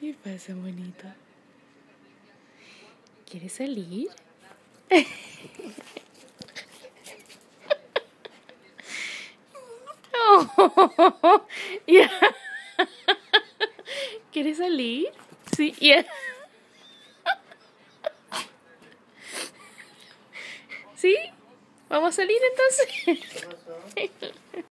¿Qué pasa, bonita? ¿Quieres salir? oh, yeah. ¿Quieres salir? Sí, yeah. ¿Sí? ¿Vamos a salir entonces?